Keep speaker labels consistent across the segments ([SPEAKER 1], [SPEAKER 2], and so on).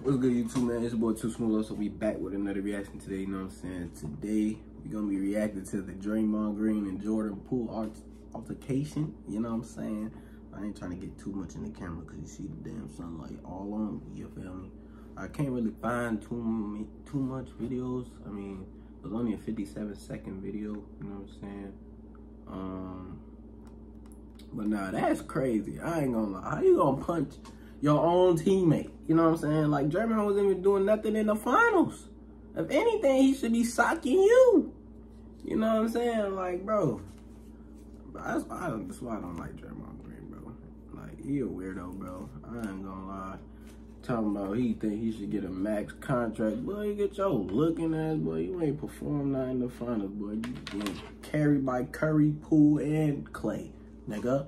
[SPEAKER 1] What's good, YouTube, man? It's your boy Too Smooth. So we back with another reaction today, you know what I'm saying? Today, we're gonna be reacting to the Draymond Green and Jordan Poole altercation, you know what I'm saying? I ain't trying to get too much in the camera because you see the damn sunlight all on me, you feel me? I can't really find too, too much videos. I mean, it was only a 57 second video, you know what I'm saying? Um, but nah, that's crazy. I ain't gonna lie. How you gonna punch your own teammate? You know what I'm saying? Like Draymond wasn't even doing nothing in the finals. If anything, he should be socking you. You know what I'm saying? Like, bro. That's why, that's why I don't like Draymond Green, bro. Like, he a weirdo, bro. I ain't gonna lie. Talking about he think he should get a max contract. Boy, you get your looking ass, boy. You ain't performed nothing in the finals, boy. You getting carried by Curry, Poole, and Klay nigga.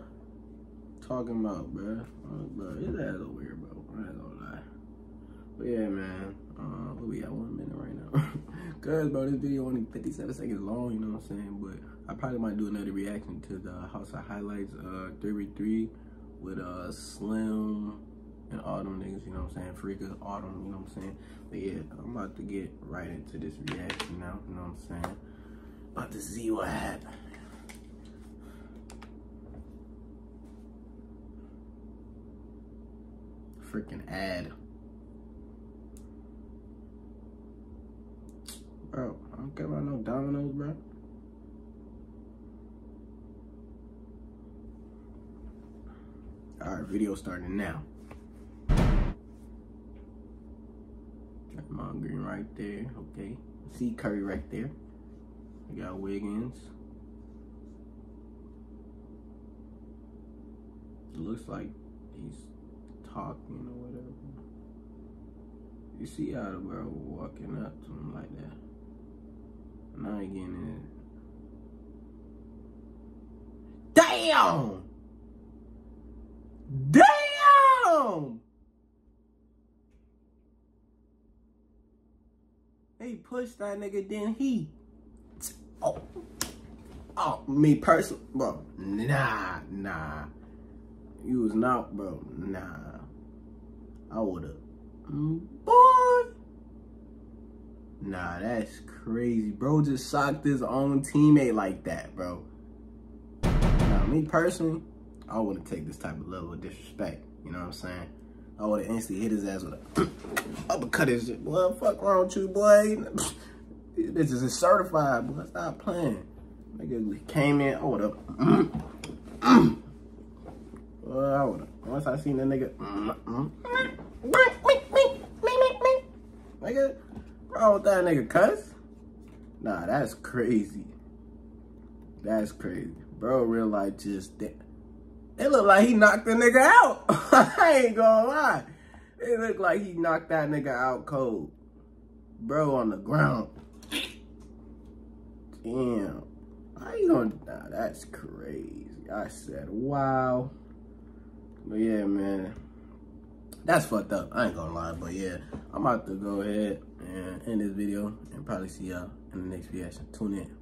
[SPEAKER 1] Talking about, bro. Uh, bro, his ass a weird, bro. I ain't gonna lie. But yeah, man. Uh, we at one minute right now. Cause, bro, this video only 57 seconds long, you know what I'm saying? But I probably might do another reaction to the House of Highlights uh, 3v3 with uh, Slim and all them niggas, you know what I'm saying? Freaka, Autumn, you know what I'm saying? But yeah, I'm about to get right into this reaction now, you know what I'm saying? About to see what happens. Freaking ad. Bro, I don't care about no dominoes, bro. All right, video starting now. Draymond Green right there, okay. See Curry right there. We got Wiggins. looks like he's talking or whatever. You see how the girl walking up to him like that. Now I ain't getting in. Damn! Damn! He pushed that nigga, then he. Oh. Oh, me personally, bro. Nah, nah. You was not, bro. Nah. I would have. Mm, boy. Nah, that's crazy. Bro just socked his own teammate like that, bro. Now, me personally, I wouldn't take this type of level of disrespect. You know what I'm saying? I would have instantly hit his ass with a uppercut his shit. Boy, fuck wrong with you, boy? This is a certified, boy. Stop playing. Nigga came in, I would have. Well, I would. Once I seen that nigga. Mm-hmm. Nigga, wrong with that nigga, cuss? Nah, that's crazy. That's crazy. Bro, real life just, it looked like he knocked the nigga out. I ain't gonna lie. It looked like he knocked that nigga out cold. Bro on the ground. Damn. How you gonna, nah, that's crazy. I said, wow. But yeah, man that's fucked up. I ain't gonna lie, but yeah, I'm about to go ahead and end this video and probably see y'all in the next reaction. Tune in.